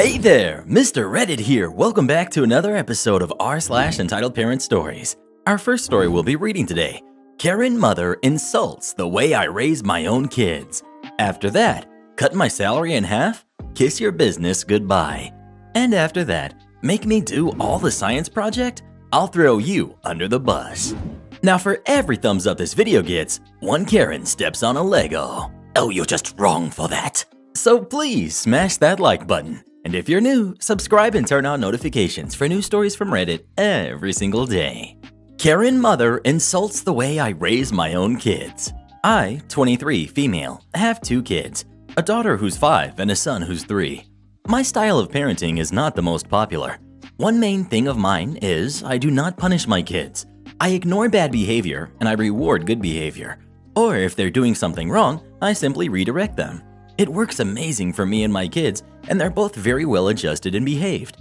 Hey there, Mr. Reddit here. Welcome back to another episode of r slash entitled parent stories. Our first story we'll be reading today. Karen mother insults the way I raise my own kids. After that, cut my salary in half, kiss your business goodbye. And after that, make me do all the science project? I'll throw you under the bus. Now for every thumbs up this video gets, one Karen steps on a Lego. Oh, you're just wrong for that. So please smash that like button. And if you're new, subscribe and turn on notifications for new stories from Reddit every single day. Karen mother insults the way I raise my own kids. I, 23, female, have two kids, a daughter who's 5 and a son who's 3. My style of parenting is not the most popular. One main thing of mine is I do not punish my kids. I ignore bad behavior and I reward good behavior. Or if they're doing something wrong, I simply redirect them. It works amazing for me and my kids, and they're both very well adjusted and behaved.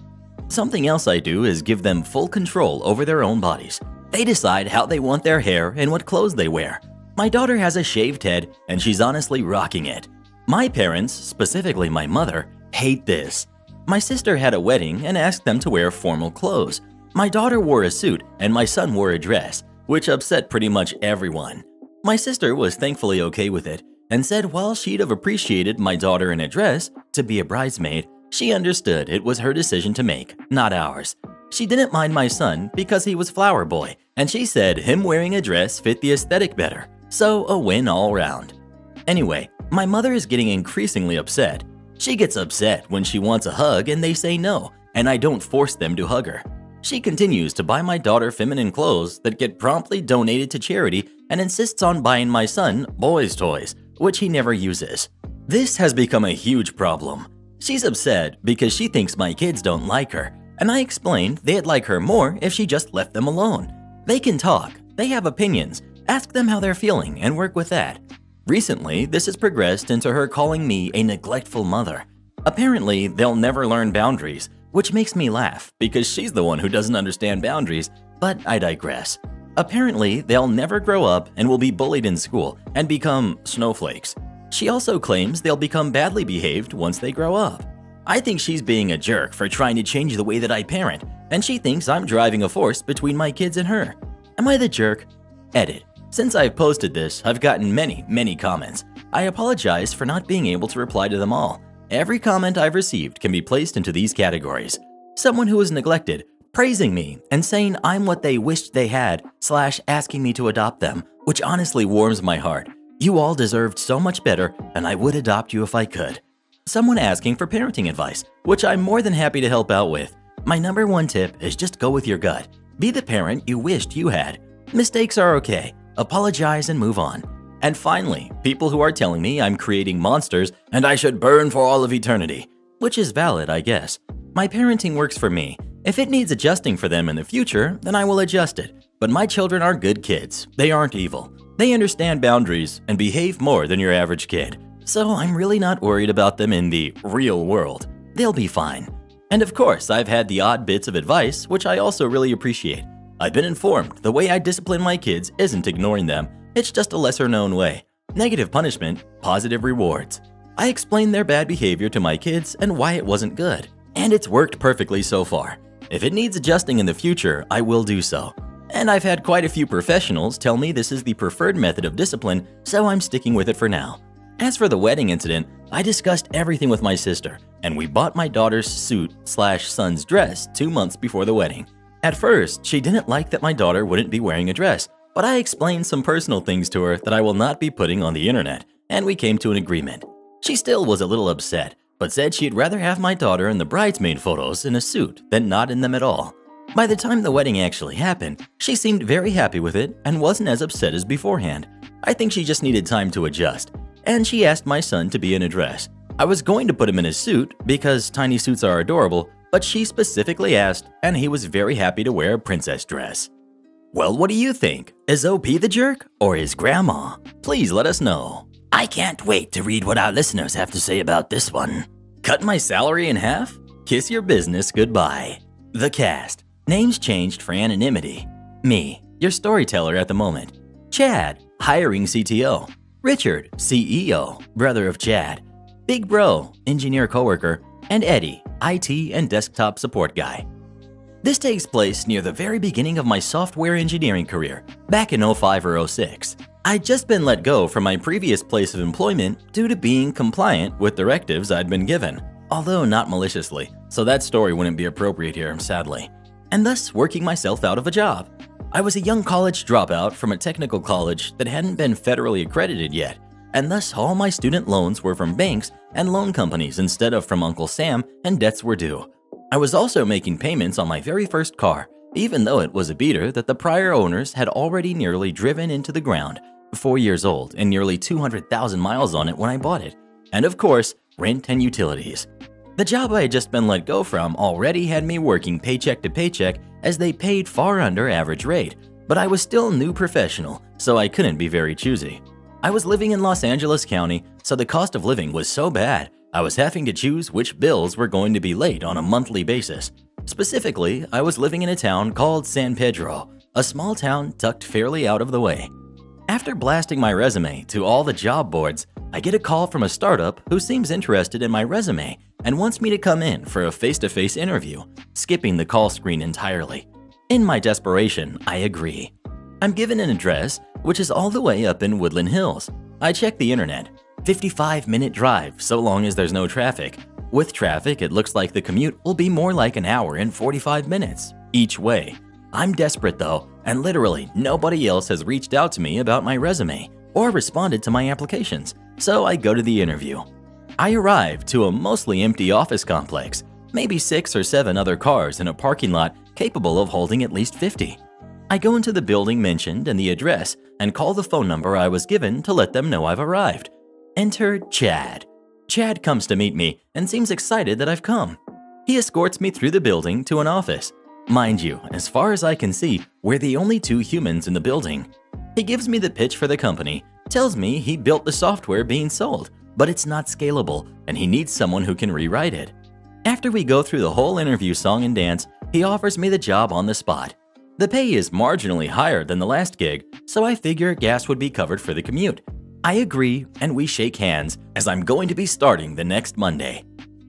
Something else I do is give them full control over their own bodies. They decide how they want their hair and what clothes they wear. My daughter has a shaved head, and she's honestly rocking it. My parents, specifically my mother, hate this. My sister had a wedding and asked them to wear formal clothes. My daughter wore a suit and my son wore a dress, which upset pretty much everyone. My sister was thankfully okay with it and said while she'd have appreciated my daughter in a dress to be a bridesmaid, she understood it was her decision to make, not ours. She didn't mind my son because he was flower boy, and she said him wearing a dress fit the aesthetic better, so a win all round. Anyway, my mother is getting increasingly upset. She gets upset when she wants a hug and they say no, and I don't force them to hug her. She continues to buy my daughter feminine clothes that get promptly donated to charity and insists on buying my son boys' toys, which he never uses. This has become a huge problem. She's upset because she thinks my kids don't like her, and I explained they'd like her more if she just left them alone. They can talk, they have opinions, ask them how they're feeling and work with that. Recently, this has progressed into her calling me a neglectful mother. Apparently, they'll never learn boundaries, which makes me laugh because she's the one who doesn't understand boundaries, but I digress. Apparently, they'll never grow up and will be bullied in school and become snowflakes. She also claims they'll become badly behaved once they grow up. I think she's being a jerk for trying to change the way that I parent, and she thinks I'm driving a force between my kids and her. Am I the jerk? Edit. Since I've posted this, I've gotten many, many comments. I apologize for not being able to reply to them all. Every comment I've received can be placed into these categories. Someone who was neglected, praising me and saying I'm what they wished they had, slash asking me to adopt them, which honestly warms my heart. You all deserved so much better, and I would adopt you if I could. Someone asking for parenting advice, which I'm more than happy to help out with. My number one tip is just go with your gut. Be the parent you wished you had. Mistakes are okay. Apologize and move on. And finally, people who are telling me I'm creating monsters and I should burn for all of eternity. Which is valid, I guess. My parenting works for me, if it needs adjusting for them in the future, then I will adjust it. But my children are good kids. They aren't evil. They understand boundaries and behave more than your average kid. So I'm really not worried about them in the real world. They'll be fine. And of course, I've had the odd bits of advice, which I also really appreciate. I've been informed the way I discipline my kids isn't ignoring them, it's just a lesser known way. Negative punishment, positive rewards. I explained their bad behavior to my kids and why it wasn't good. And it's worked perfectly so far. If it needs adjusting in the future, I will do so. And I've had quite a few professionals tell me this is the preferred method of discipline, so I'm sticking with it for now. As for the wedding incident, I discussed everything with my sister, and we bought my daughter's suit slash son's dress two months before the wedding. At first, she didn't like that my daughter wouldn't be wearing a dress, but I explained some personal things to her that I will not be putting on the internet, and we came to an agreement. She still was a little upset, but said she'd rather have my daughter in the bridesmaid photos in a suit than not in them at all. By the time the wedding actually happened, she seemed very happy with it and wasn't as upset as beforehand. I think she just needed time to adjust, and she asked my son to be in a dress. I was going to put him in a suit because tiny suits are adorable, but she specifically asked, and he was very happy to wear a princess dress. Well, what do you think? Is OP the jerk or his grandma? Please let us know. I can't wait to read what our listeners have to say about this one. Cut my salary in half? Kiss your business goodbye. The cast. Names changed for anonymity. Me, your storyteller at the moment. Chad, hiring CTO. Richard, CEO, brother of Chad. Big Bro, engineer coworker. And Eddie, IT and desktop support guy. This takes place near the very beginning of my software engineering career, back in 05 or 06. I'd just been let go from my previous place of employment due to being compliant with directives I'd been given, although not maliciously, so that story wouldn't be appropriate here, sadly, and thus working myself out of a job. I was a young college dropout from a technical college that hadn't been federally accredited yet, and thus all my student loans were from banks and loan companies instead of from Uncle Sam, and debts were due. I was also making payments on my very first car, even though it was a beater that the prior owners had already nearly driven into the ground, four years old and nearly 200,000 miles on it when I bought it, and of course, rent and utilities. The job I had just been let go from already had me working paycheck to paycheck as they paid far under average rate, but I was still new professional, so I couldn't be very choosy. I was living in Los Angeles County, so the cost of living was so bad, I was having to choose which bills were going to be late on a monthly basis. Specifically, I was living in a town called San Pedro, a small town tucked fairly out of the way. After blasting my resume to all the job boards, I get a call from a startup who seems interested in my resume and wants me to come in for a face to face interview, skipping the call screen entirely. In my desperation, I agree. I'm given an address, which is all the way up in Woodland Hills. I check the internet. 55 minute drive, so long as there's no traffic. With traffic, it looks like the commute will be more like an hour and 45 minutes each way. I'm desperate though, and literally nobody else has reached out to me about my resume or responded to my applications, so I go to the interview. I arrive to a mostly empty office complex, maybe six or seven other cars in a parking lot capable of holding at least 50. I go into the building mentioned and the address and call the phone number I was given to let them know I've arrived. Enter Chad. Chad comes to meet me and seems excited that I've come. He escorts me through the building to an office. Mind you, as far as I can see, we're the only two humans in the building. He gives me the pitch for the company, tells me he built the software being sold, but it's not scalable and he needs someone who can rewrite it. After we go through the whole interview song and dance, he offers me the job on the spot. The pay is marginally higher than the last gig, so I figure gas would be covered for the commute. I agree, and we shake hands as I'm going to be starting the next Monday.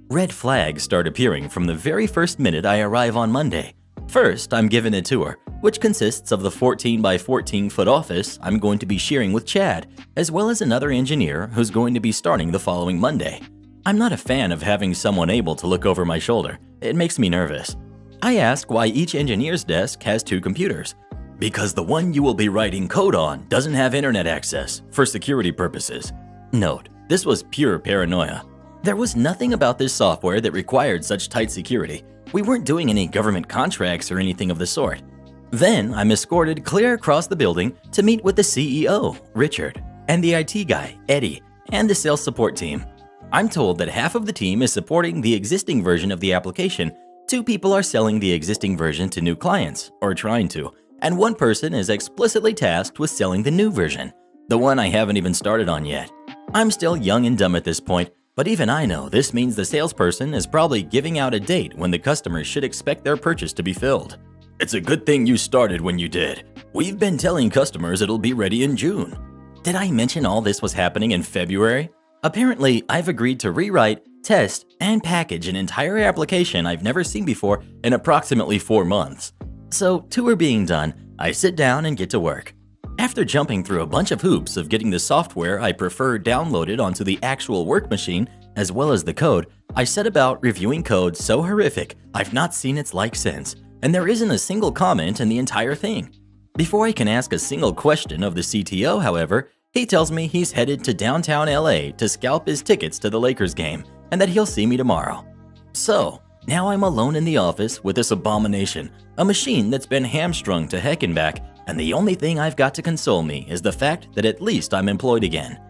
Red flags start appearing from the very first minute I arrive on Monday. First, I'm given a tour, which consists of the 14 by 14 foot office I'm going to be sharing with Chad, as well as another engineer who's going to be starting the following Monday. I'm not a fan of having someone able to look over my shoulder, it makes me nervous. I ask why each engineer's desk has two computers. Because the one you will be writing code on doesn't have internet access, for security purposes. Note, this was pure paranoia. There was nothing about this software that required such tight security, we weren't doing any government contracts or anything of the sort. Then I'm escorted clear across the building to meet with the CEO, Richard, and the IT guy, Eddie, and the sales support team. I'm told that half of the team is supporting the existing version of the application, two people are selling the existing version to new clients, or trying to, and one person is explicitly tasked with selling the new version, the one I haven't even started on yet. I'm still young and dumb at this point, but even I know this means the salesperson is probably giving out a date when the customer should expect their purchase to be filled. It's a good thing you started when you did. We've been telling customers it'll be ready in June. Did I mention all this was happening in February? Apparently, I've agreed to rewrite, test, and package an entire application I've never seen before in approximately four months. So, tour being done, I sit down and get to work. After jumping through a bunch of hoops of getting the software I prefer downloaded onto the actual work machine, as well as the code, I set about reviewing code so horrific I've not seen its like since, and there isn't a single comment in the entire thing. Before I can ask a single question of the CTO, however, he tells me he's headed to downtown LA to scalp his tickets to the Lakers game and that he'll see me tomorrow. So, now I'm alone in the office with this abomination, a machine that's been hamstrung to heck and back and the only thing I've got to console me is the fact that at least I'm employed again.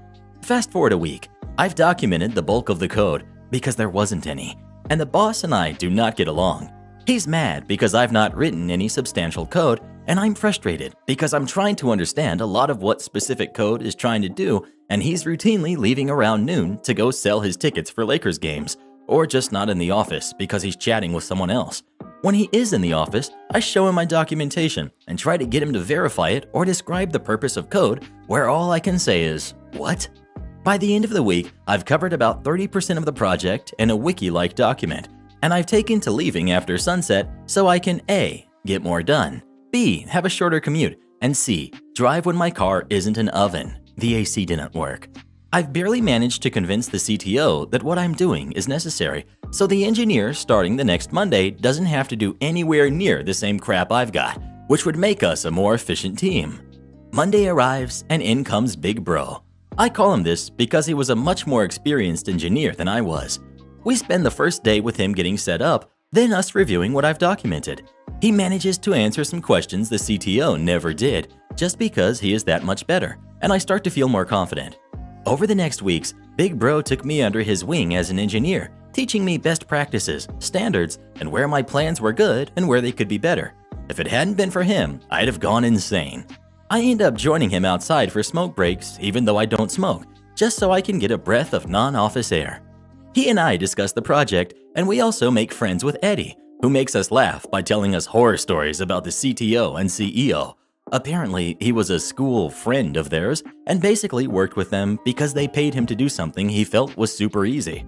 Fast forward a week, I've documented the bulk of the code because there wasn't any, and the boss and I do not get along. He's mad because I've not written any substantial code, and I'm frustrated because I'm trying to understand a lot of what specific code is trying to do, and he's routinely leaving around noon to go sell his tickets for Lakers games, or just not in the office because he's chatting with someone else. When he is in the office, I show him my documentation and try to get him to verify it or describe the purpose of code, where all I can say is, What? By the end of the week, I've covered about 30% of the project in a wiki like document. and I've taken to leaving after sunset so I can A. get more done, B. have a shorter commute, and C. drive when my car isn't an oven. The AC didn't work. I've barely managed to convince the CTO that what I'm doing is necessary, so the engineer starting the next Monday doesn't have to do anywhere near the same crap I've got, which would make us a more efficient team. Monday arrives and in comes Big Bro. I call him this because he was a much more experienced engineer than I was. We spend the first day with him getting set up, then us reviewing what I've documented. He manages to answer some questions the CTO never did, just because he is that much better, and I start to feel more confident. Over the next weeks, Big Bro took me under his wing as an engineer, teaching me best practices, standards, and where my plans were good and where they could be better. If it hadn't been for him, I'd have gone insane. I end up joining him outside for smoke breaks, even though I don't smoke, just so I can get a breath of non-office air. He and I discuss the project, and we also make friends with Eddie, who makes us laugh by telling us horror stories about the CTO and CEO. Apparently, he was a school friend of theirs and basically worked with them because they paid him to do something he felt was super easy.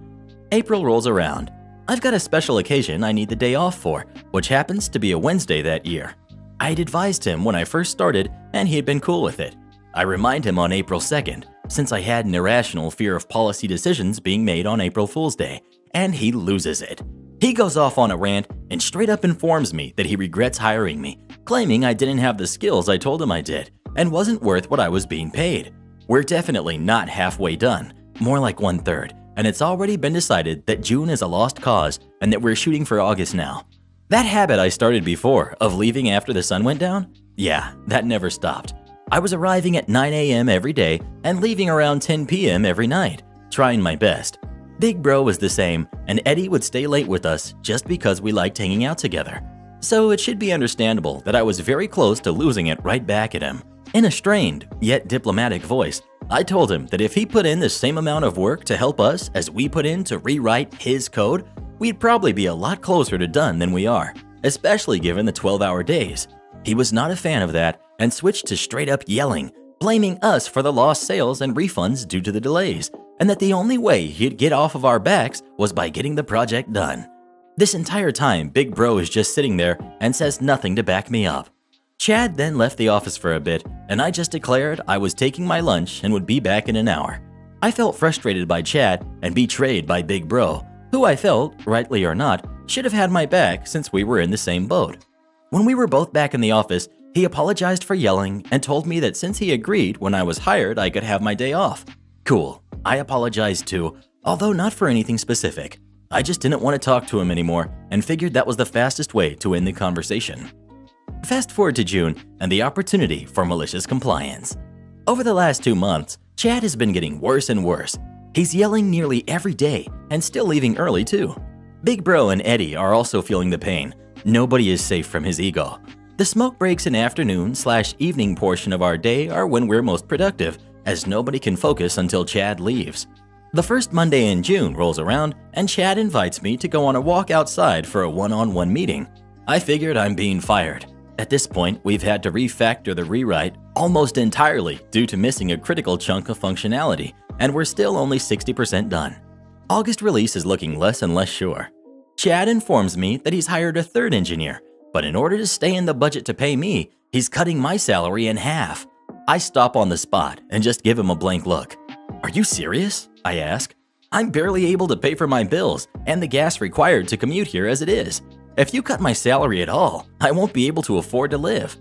April rolls around. I've got a special occasion I need the day off for, which happens to be a Wednesday that year. I'd advised him when I first started, and he had been cool with it. I remind him on April 2nd, since I had an irrational fear of policy decisions being made on April Fool's Day, and he loses it. He goes off on a rant and straight up informs me that he regrets hiring me, claiming I didn't have the skills I told him I did and wasn't worth what I was being paid. We're definitely not halfway done, more like one third, and it's already been decided that June is a lost cause and that we're shooting for August now. That habit I started before of leaving after the sun went down, yeah, that never stopped. I was arriving at 9 a.m. every day and leaving around 10 p.m. every night, trying my best. Big Bro was the same, and Eddie would stay late with us just because we liked hanging out together. So it should be understandable that I was very close to losing it right back at him. In a strained, yet diplomatic voice, I told him that if he put in the same amount of work to help us as we put in to rewrite his code, we'd probably be a lot closer to done than we are, especially given the 12-hour days. He was not a fan of that and switched to straight up yelling, blaming us for the lost sales and refunds due to the delays, and that the only way he'd get off of our backs was by getting the project done. This entire time, Big Bro is just sitting there and says nothing to back me up. Chad then left the office for a bit, and I just declared I was taking my lunch and would be back in an hour. I felt frustrated by Chad and betrayed by Big Bro, who I felt, rightly or not, should have had my back since we were in the same boat. When we were both back in the office, he apologized for yelling and told me that since he agreed when I was hired I could have my day off. Cool, I apologized too, although not for anything specific. I just didn't want to talk to him anymore and figured that was the fastest way to end the conversation. Fast forward to June and the opportunity for malicious compliance. Over the last two months, Chad has been getting worse and worse. He's yelling nearly every day and still leaving early too. Big Bro and Eddie are also feeling the pain. Nobody is safe from his ego. The smoke breaks in afternoon slash evening portion of our day are when we're most productive, as nobody can focus until Chad leaves. The first Monday in June rolls around, and Chad invites me to go on a walk outside for a one on one meeting. I figured I'm being fired. At this point, we've had to refactor the rewrite almost entirely due to missing a critical chunk of functionality, and we're still only 60% done. August release is looking less and less sure. Chad informs me that he's hired a third engineer, but in order to stay in the budget to pay me, he's cutting my salary in half. I stop on the spot and just give him a blank look. Are you serious? I ask. I'm barely able to pay for my bills and the gas required to commute here as it is. If you cut my salary at all, I won't be able to afford to live.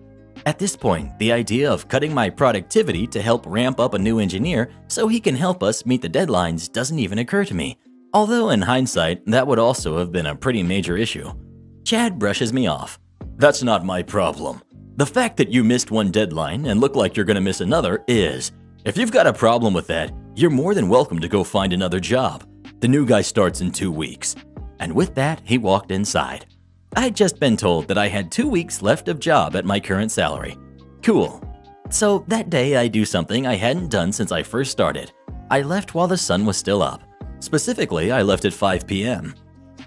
At this point, the idea of cutting my productivity to help ramp up a new engineer so he can help us meet the deadlines doesn't even occur to me. Although in hindsight, that would also have been a pretty major issue. Chad brushes me off. That's not my problem. The fact that you missed one deadline and look like you're gonna miss another is. If you've got a problem with that, you're more than welcome to go find another job. The new guy starts in two weeks. And with that, he walked inside. I'd just been told that I had two weeks left of job at my current salary. Cool. So that day I do something I hadn't done since I first started. I left while the sun was still up. Specifically, I left at 5 p.m.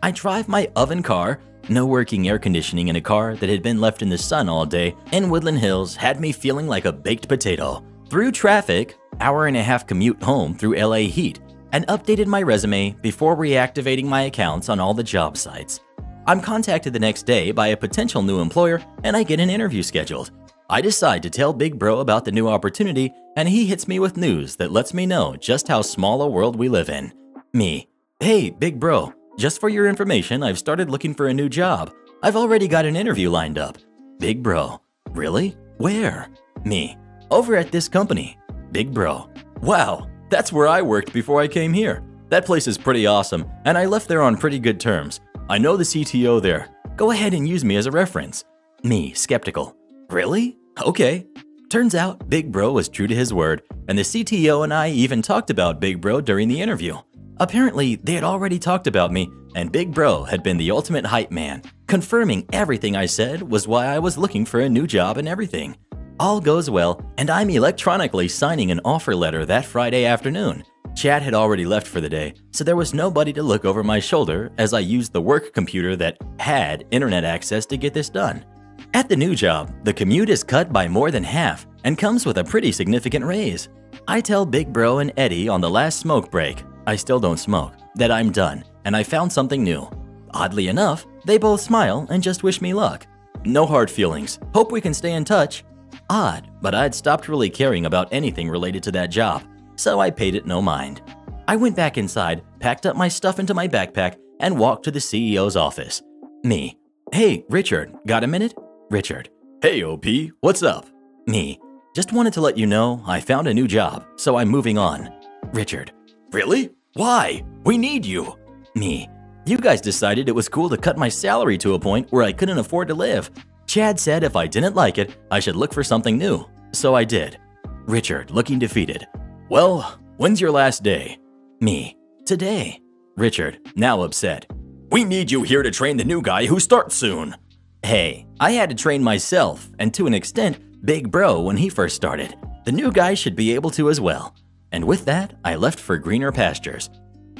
I drive my oven car, no working air conditioning in a car that had been left in the sun all day in Woodland Hills had me feeling like a baked potato. Through traffic, hour and a half commute home through LA heat, and updated my resume before reactivating my accounts on all the job sites. I'm contacted the next day by a potential new employer and I get an interview scheduled. I decide to tell Big Bro about the new opportunity and he hits me with news that lets me know just how small a world we live in. Me, hey, Big Bro, just for your information, I've started looking for a new job. I've already got an interview lined up. Big Bro, really? Where? Me, over at this company. Big Bro, wow, that's where I worked before I came here. That place is pretty awesome, and I left there on pretty good terms. I know the CTO there. Go ahead and use me as a reference. Me, skeptical. Really? Okay. Turns out Big Bro was true to his word, and the CTO and I even talked about Big Bro during the interview. Apparently, they had already talked about me, and Big Bro had been the ultimate hype man, confirming everything I said was why I was looking for a new job and everything. All goes well, and I'm electronically signing an offer letter that Friday afternoon. Chad had already left for the day, so there was nobody to look over my shoulder as I used the work computer that had internet access to get this done. At the new job, the commute is cut by more than half and comes with a pretty significant raise. I tell Big Bro and Eddie on the last smoke break, I still don't smoke, that I'm done and I found something new. Oddly enough, they both smile and just wish me luck. No hard feelings. Hope we can stay in touch. Odd, but I'd stopped really caring about anything related to that job, so I paid it no mind. I went back inside, packed up my stuff into my backpack, and walked to the CEO's office. Me. Hey, Richard, got a minute? Richard. Hey, OP, what's up? Me. Just wanted to let you know I found a new job, so I'm moving on. Richard. Really? Why? We need you. Me. You guys decided it was cool to cut my salary to a point where I couldn't afford to live. Chad said if I didn't like it, I should look for something new. So I did. Richard, looking defeated. Well, when's your last day? Me. Today. Richard, now upset. We need you here to train the new guy who starts soon. Hey, I had to train myself, and to an extent, Big Bro when he first started. The new guy should be able to as well. And with that, I left for greener pastures.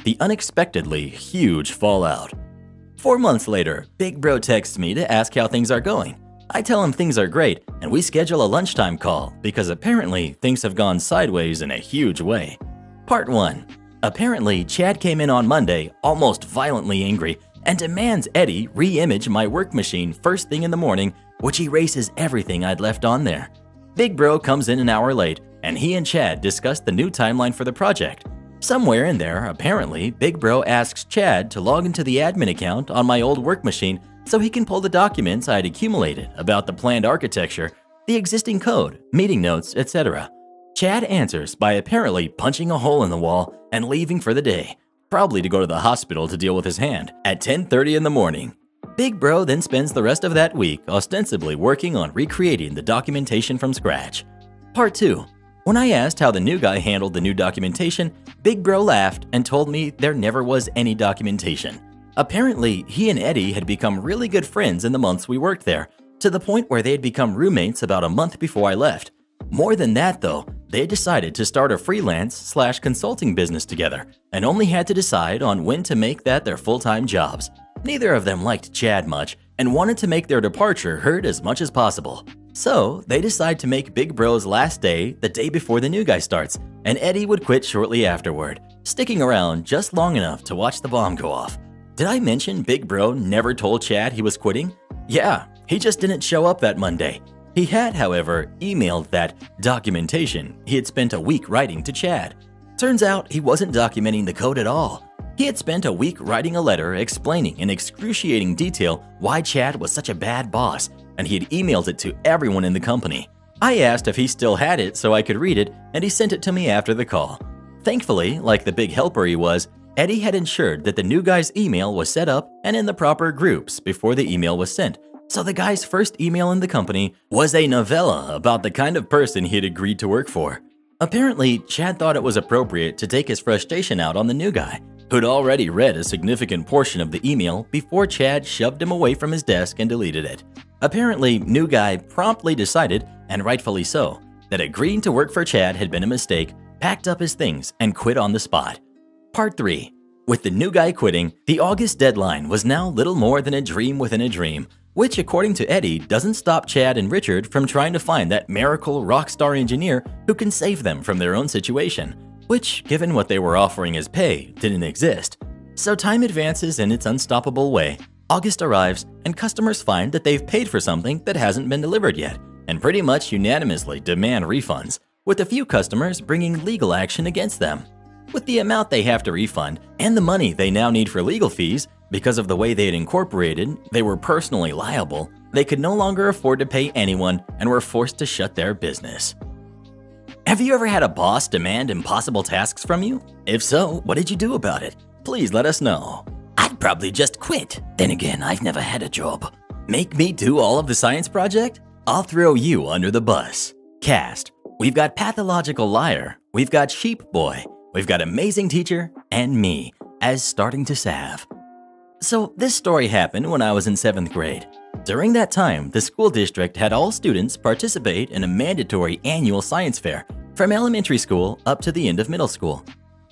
The unexpectedly huge fallout. Four months later, Big Bro texts me to ask how things are going. I tell him things are great, and we schedule a lunchtime call because apparently things have gone sideways in a huge way. Part 1 Apparently, Chad came in on Monday almost violently angry and demands Eddie re image my work machine first thing in the morning, which erases everything I'd left on there. Big Bro comes in an hour late, and he and Chad discuss the new timeline for the project. Somewhere in there, apparently, Big Bro asks Chad to log into the admin account on my old work machine so he can pull the documents I had accumulated about the planned architecture, the existing code, meeting notes, etc. Chad answers by apparently punching a hole in the wall and leaving for the day, probably to go to the hospital to deal with his hand, at 10.30 in the morning. Big Bro then spends the rest of that week ostensibly working on recreating the documentation from scratch. Part 2 when I asked how the new guy handled the new documentation, Big Bro laughed and told me there never was any documentation. Apparently, he and Eddie had become really good friends in the months we worked there, to the point where they had become roommates about a month before I left. More than that though, they decided to start a freelance slash consulting business together and only had to decide on when to make that their full-time jobs. Neither of them liked Chad much and wanted to make their departure heard as much as possible. So, they decide to make Big Bro's last day the day before the new guy starts, and Eddie would quit shortly afterward, sticking around just long enough to watch the bomb go off. Did I mention Big Bro never told Chad he was quitting? Yeah, he just didn't show up that Monday. He had, however, emailed that documentation he had spent a week writing to Chad. Turns out he wasn't documenting the code at all. He had spent a week writing a letter explaining in excruciating detail why Chad was such a bad boss and he had emailed it to everyone in the company. I asked if he still had it so I could read it, and he sent it to me after the call. Thankfully, like the big helper he was, Eddie had ensured that the new guy's email was set up and in the proper groups before the email was sent. So the guy's first email in the company was a novella about the kind of person he had agreed to work for. Apparently, Chad thought it was appropriate to take his frustration out on the new guy, who'd already read a significant portion of the email before Chad shoved him away from his desk and deleted it. Apparently, New Guy promptly decided, and rightfully so, that agreeing to work for Chad had been a mistake, packed up his things, and quit on the spot. Part 3 With the new guy quitting, the August deadline was now little more than a dream within a dream, which, according to Eddie, doesn't stop Chad and Richard from trying to find that miracle rock star engineer who can save them from their own situation. which, given what they were offering as pay, didn't exist. So time advances in its unstoppable way. August arrives, and customers find that they've paid for something that hasn't been delivered yet, and pretty much unanimously demand refunds, with a few customers bringing legal action against them. With the amount they have to refund and the money they now need for legal fees, because of the way they had incorporated, they were personally liable, they could no longer afford to pay anyone and were forced to shut their business. Have you ever had a boss demand impossible tasks from you? If so, what did you do about it? Please let us know. I'd probably just quit. Then again, I've never had a job. Make me do all of the science project? I'll throw you under the bus. Cast. We've got Pathological Liar, we've got Sheep Boy, we've got Amazing Teacher, and me as starting to salve. So, this story happened when I was in 7th grade. During that time, the school district had all students participate in a mandatory annual science fair from elementary school up to the end of middle school.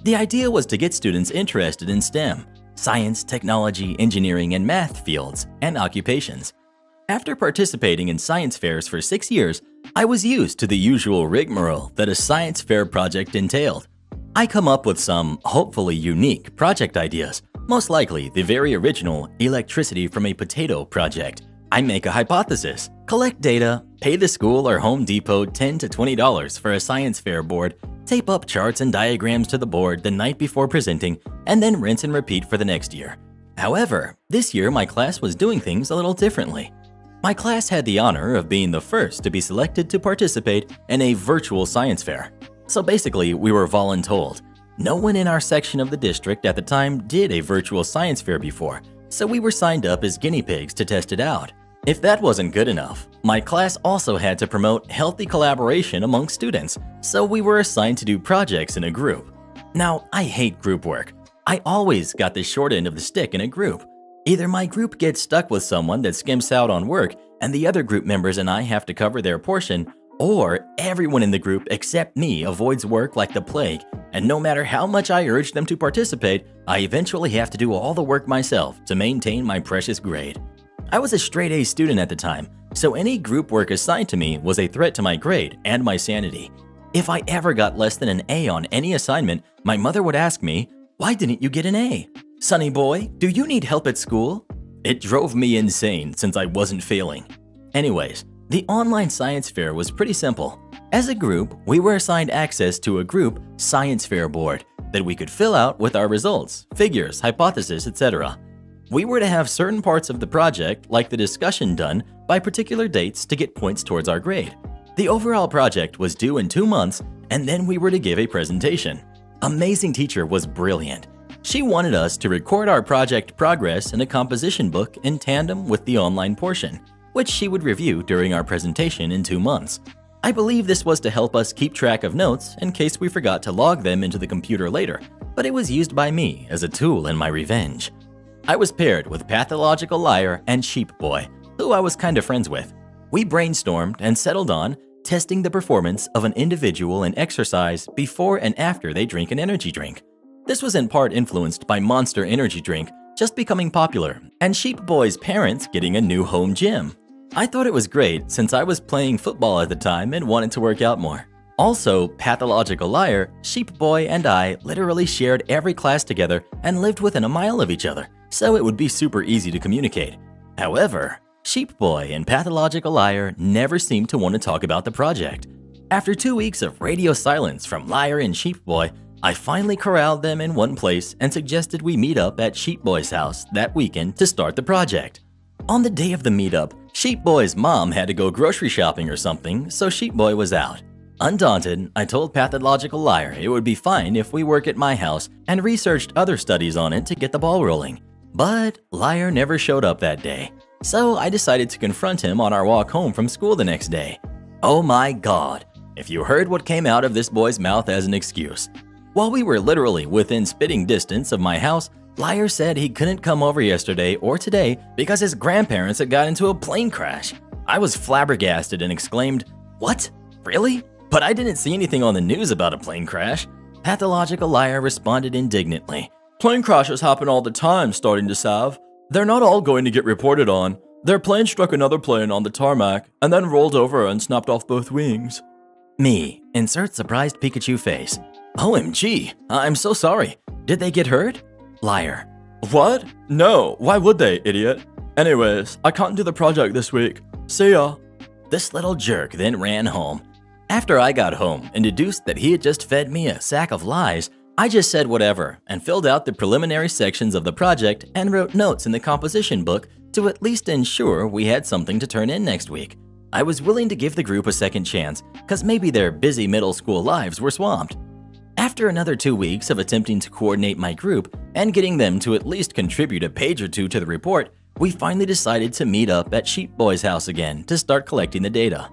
The idea was to get students interested in STEM science, technology, engineering, and math fields and occupations. After participating in science fairs for six years, I was used to the usual rigmarole that a science fair project entailed. I come up with some, hopefully unique, project ideas, most likely the very original electricity from a potato project. I make a hypothesis, collect data, pay the school or Home Depot 10 to $20 for a science fair board, tape up charts and diagrams to the board the night before presenting, and then rinse and repeat for the next year. However, this year my class was doing things a little differently. My class had the honor of being the first to be selected to participate in a virtual science fair. So basically, we were voluntold. No one in our section of the district at the time did a virtual science fair before, so we were signed up as guinea pigs to test it out. If that wasn't good enough, my class also had to promote healthy collaboration among students, so we were assigned to do projects in a group. Now, I hate group work. I always got the short end of the stick in a group. Either my group gets stuck with someone that skimps out on work and the other group members and I have to cover their portion, or everyone in the group except me avoids work like the plague, and no matter how much I urge them to participate, I eventually have to do all the work myself to maintain my precious grade. I was a straight A student at the time, so any group work assigned to me was a threat to my grade and my sanity. If I ever got less than an A on any assignment, my mother would ask me, Why didn't you get an A? Sonny boy, do you need help at school? It drove me insane since I wasn't failing. Anyways, the online science fair was pretty simple. As a group, we were assigned access to a group science fair board that we could fill out with our results, figures, hypotheses, etc. We were to have certain parts of the project, like the discussion done, by particular dates to get points towards our grade. The overall project was due in two months, and then we were to give a presentation. Amazing Teacher was brilliant. She wanted us to record our project progress in a composition book in tandem with the online portion which she would review during our presentation in two months. I believe this was to help us keep track of notes in case we forgot to log them into the computer later, but it was used by me as a tool in my revenge. I was paired with Pathological Liar and Sheep Boy, who I was kind of friends with. We brainstormed and settled on testing the performance of an individual in exercise before and after they drink an energy drink. This was in part influenced by Monster Energy Drink just becoming popular, and Sheep Boy's parents getting a new home gym. I thought it was great since I was playing football at the time and wanted to work out more. Also, Pathological Liar, Sheep Boy, and I literally shared every class together and lived within a mile of each other, so it would be super easy to communicate. However, Sheep Boy and Pathological Liar never seemed to want to talk about the project. After two weeks of radio silence from Liar and Sheep Boy, I finally corralled them in one place and suggested we meet up at Sheep Boy's house that weekend to start the project. On the day of the meetup, Sheep Boy's mom had to go grocery shopping or something, so Sheep Boy was out. Undaunted, I told Pathological Liar it would be fine if we work at my house and researched other studies on it to get the ball rolling. But Liar never showed up that day, so I decided to confront him on our walk home from school the next day. Oh my god, if you heard what came out of this boy's mouth as an excuse. While we were literally within spitting distance of my house, Liar said he couldn't come over yesterday or today because his grandparents had got into a plane crash. I was flabbergasted and exclaimed, What? Really? But I didn't see anything on the news about a plane crash. Pathological Liar responded indignantly. Plane crashes happen all the time, starting to salve. They're not all going to get reported on. Their plane struck another plane on the tarmac and then rolled over and snapped off both wings. Me, insert surprised Pikachu face. OMG, I'm so sorry. Did they get hurt? Liar. What? No, why would they, idiot? Anyways, I can't do the project this week. See ya. This little jerk then ran home. After I got home and deduced that he had just fed me a sack of lies, I just said whatever and filled out the preliminary sections of the project and wrote notes in the composition book to at least ensure we had something to turn in next week. I was willing to give the group a second chance, because maybe their busy middle school lives were swamped. After another two weeks of attempting to coordinate my group and getting them to at least contribute a page or two to the report, we finally decided to meet up at Sheep Boy's house again to start collecting the data.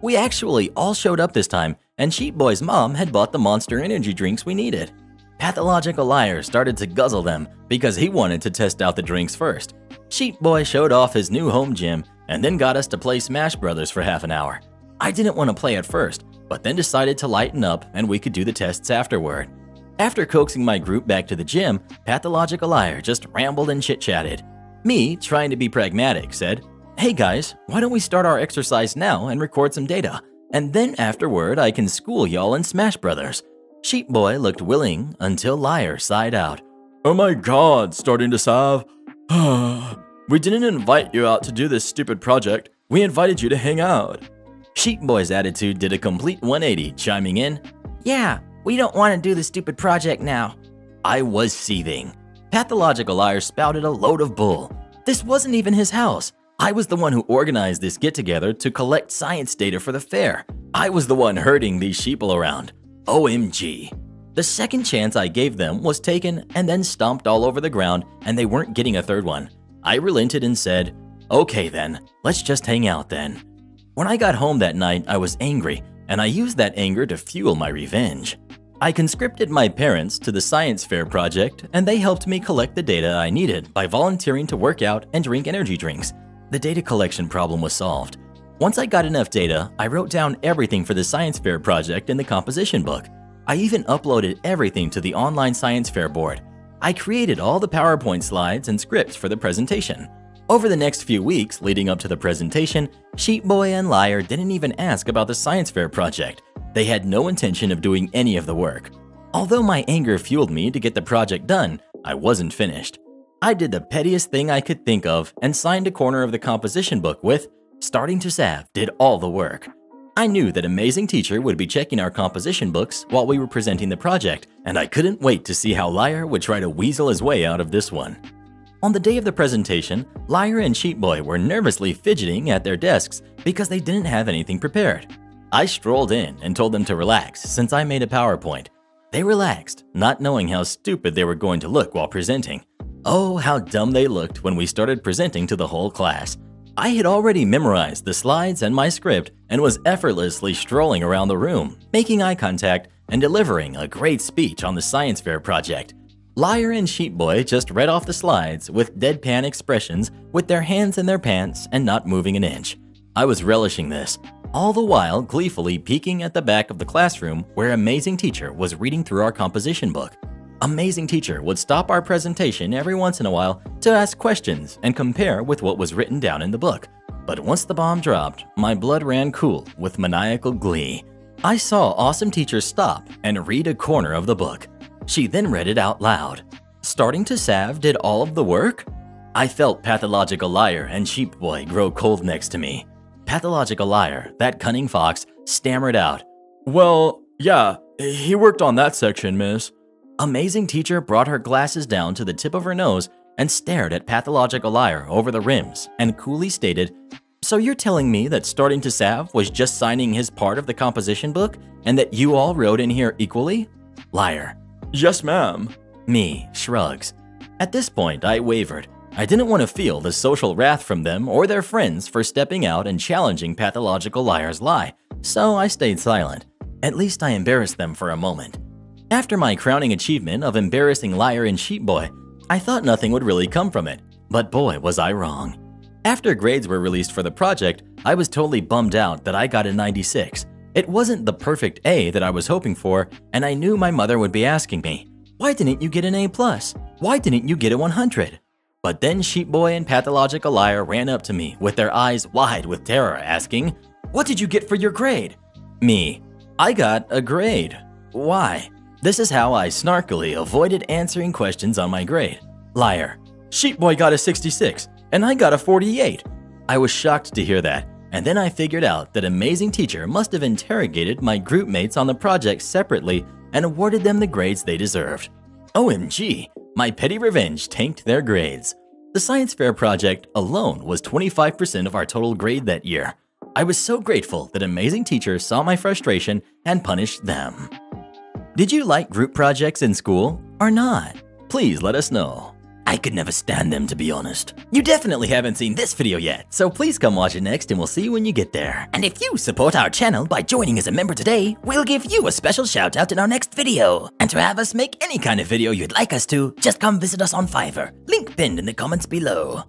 We actually all showed up this time, and Sheep Boy's mom had bought the monster energy drinks we needed. Pathological Liar started to guzzle them because he wanted to test out the drinks first. Sheep Boy showed off his new home gym and then got us to play Smash Brothers for half an hour. I didn't want to play at first, but then decided to lighten up and we could do the tests afterward. After coaxing my group back to the gym, Pathological Liar just rambled and chit-chatted. Me, trying to be pragmatic, said, Hey guys, why don't we start our exercise now and record some data? And then afterward, I can school y'all in Smash Brothers. Sheep Boy looked willing until Liar sighed out. Oh my god, starting to salve. we didn't invite you out to do this stupid project. We invited you to hang out. Sheep Boy's attitude did a complete 180, chiming in, Yeah, we don't want to do the stupid project now. I was seething. Pathological Liar spouted a load of bull. This wasn't even his house. I was the one who organized this get together to collect science data for the fair. I was the one herding these sheeple around. OMG. The second chance I gave them was taken and then stomped all over the ground, and they weren't getting a third one. I relented and said, Okay then, let's just hang out then. When I got home that night, I was angry, and I used that anger to fuel my revenge. I conscripted my parents to the science fair project, and they helped me collect the data I needed by volunteering to work out and drink energy drinks. The data collection problem was solved. Once I got enough data, I wrote down everything for the science fair project in the composition book. I even uploaded everything to the online science fair board. I created all the PowerPoint slides and scripts for the presentation. Over the next few weeks leading up to the presentation, Sheep Boy and Liar didn't even ask about the science fair project. They had no intention of doing any of the work. Although my anger fueled me to get the project done, I wasn't finished. I did the pettiest thing I could think of and signed a corner of the composition book with, Starting to Salve did all the work. I knew that Amazing Teacher would be checking our composition books while we were presenting the project, and I couldn't wait to see how Liar would try to weasel his way out of this one. On the day of the presentation, Liar and Sheep Boy were nervously fidgeting at their desks because they didn't have anything prepared. I strolled in and told them to relax since I made a PowerPoint. They relaxed, not knowing how stupid they were going to look while presenting. Oh, how dumb they looked when we started presenting to the whole class. I had already memorized the slides and my script and was effortlessly strolling around the room, making eye contact and delivering a great speech on the science fair project. Liar and Sheep Boy just read off the slides with deadpan expressions with their hands in their pants and not moving an inch. I was relishing this, all the while gleefully peeking at the back of the classroom where Amazing Teacher was reading through our composition book. Amazing Teacher would stop our presentation every once in a while to ask questions and compare with what was written down in the book. But once the bomb dropped, my blood ran cool with maniacal glee. I saw Awesome Teacher stop and read a corner of the book. She then read it out loud. Starting to salve did all of the work? I felt Pathological Liar and Sheep Boy grow cold next to me. Pathological Liar, that cunning fox, stammered out. Well, yeah, he worked on that section, miss. Amazing Teacher brought her glasses down to the tip of her nose and stared at Pathological Liar over the rims and coolly stated, So you're telling me that Starting to Salve was just signing his part of the composition book and that you all wrote in here equally? Liar. Yes, ma'am. Me shrugs. At this point, I wavered. I didn't want to feel the social wrath from them or their friends for stepping out and challenging Pathological Liar's lie, so I stayed silent. At least I embarrassed them for a moment. After my crowning achievement of embarrassing Liar and Sheep Boy, I thought nothing would really come from it, but boy was I wrong. After grades were released for the project, I was totally bummed out that I got a 96. It wasn't the perfect A that I was hoping for, and I knew my mother would be asking me, why didn't you get an A+? plus? Why didn't you get a 100? But then Sheep Boy and Pathological Liar ran up to me with their eyes wide with terror asking, what did you get for your grade? Me, I got a grade. Why? This is how I snarkily avoided answering questions on my grade. Liar. Sheep Boy got a 66, and I got a 48. I was shocked to hear that, and then I figured out that amazing teacher must have interrogated my group mates on the project separately and awarded them the grades they deserved. OMG, my petty revenge tanked their grades. The science fair project alone was 25% of our total grade that year. I was so grateful that amazing teachers saw my frustration and punished them. Did you like group projects in school or not? Please let us know. I could never stand them to be honest. You definitely haven't seen this video yet, so please come watch it next and we'll see you when you get there. And if you support our channel by joining as a member today, we'll give you a special shout out in our next video. And to have us make any kind of video you'd like us to, just come visit us on Fiverr, link pinned in the comments below.